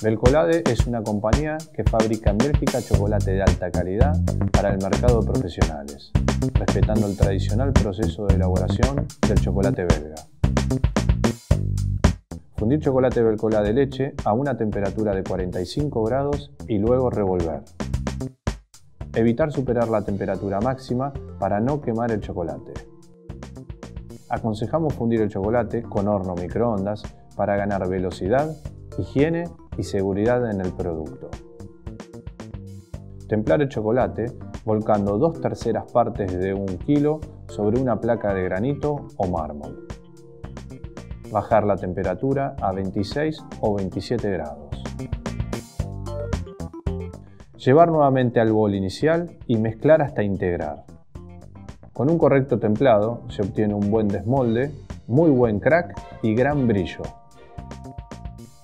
Belcolade es una compañía que fabrica en Bélgica chocolate de alta calidad para el mercado de profesionales, respetando el tradicional proceso de elaboración del chocolate belga. Fundir chocolate Belcolade de leche a una temperatura de 45 grados y luego revolver. Evitar superar la temperatura máxima para no quemar el chocolate. Aconsejamos fundir el chocolate con horno microondas para ganar velocidad, higiene y seguridad en el producto. Templar el chocolate volcando dos terceras partes de un kilo sobre una placa de granito o mármol. Bajar la temperatura a 26 o 27 grados. Llevar nuevamente al bol inicial y mezclar hasta integrar. Con un correcto templado se obtiene un buen desmolde, muy buen crack y gran brillo.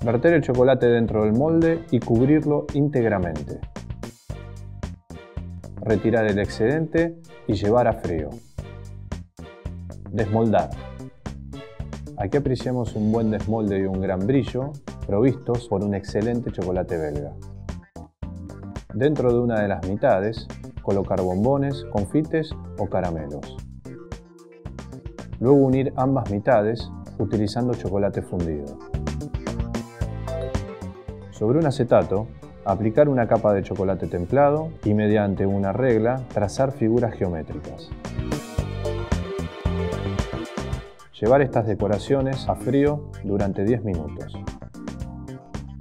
Verter el chocolate dentro del molde y cubrirlo íntegramente. Retirar el excedente y llevar a frío. Desmoldar. Aquí apreciamos un buen desmolde y un gran brillo provistos por un excelente chocolate belga. Dentro de una de las mitades, colocar bombones, confites o caramelos. Luego unir ambas mitades utilizando chocolate fundido. Sobre un acetato, aplicar una capa de chocolate templado y mediante una regla trazar figuras geométricas. Llevar estas decoraciones a frío durante 10 minutos.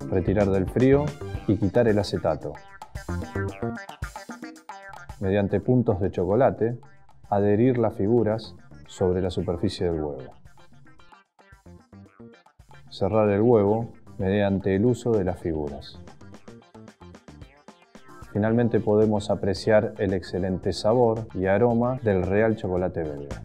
Retirar del frío y quitar el acetato. Mediante puntos de chocolate, adherir las figuras sobre la superficie del huevo. Cerrar el huevo mediante el uso de las figuras. Finalmente podemos apreciar el excelente sabor y aroma del real chocolate belga.